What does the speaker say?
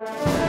you